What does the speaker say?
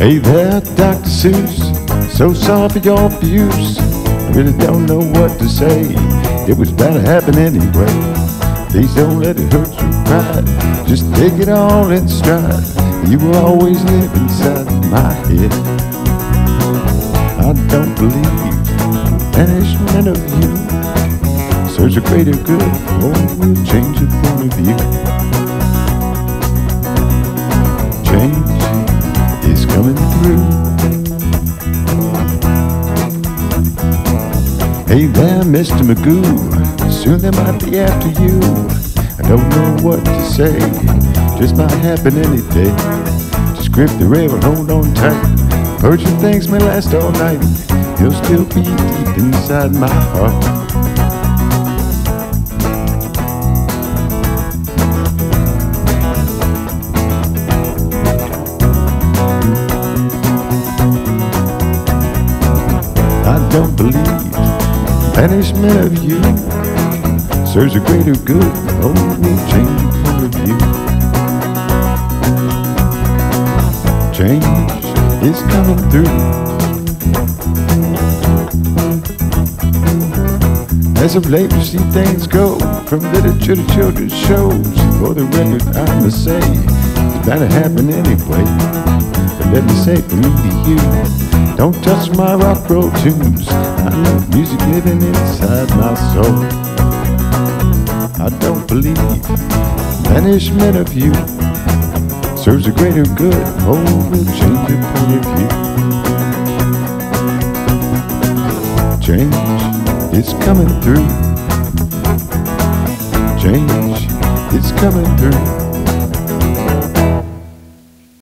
Hey there, Dr. Seuss. So sorry for your abuse. I really don't know what to say. It was bound to happen anyway. Please don't let it hurt your pride. Just take it all in stride. You will always live inside my head. I don't believe banishment of you serves a greater good or will change your point of view. Hey there, Mr. Magoo. Soon they might be after you. I don't know what to say. Just might happen any day. Just grip the rail and hold on tight. Purging things may last all night. You'll still be deep inside my heart. I don't believe banishment of you serves a greater good. Will change of view. Change is coming through. As of late, we see things go from literature to children's shows. For the record, I must say, it's bound to happen anyway. But let me say from me to you, don't touch my rock roll tunes. Music living inside my soul. I don't believe banishment of you serves a greater good. Will change your point of view. Change is coming through. Change is coming through.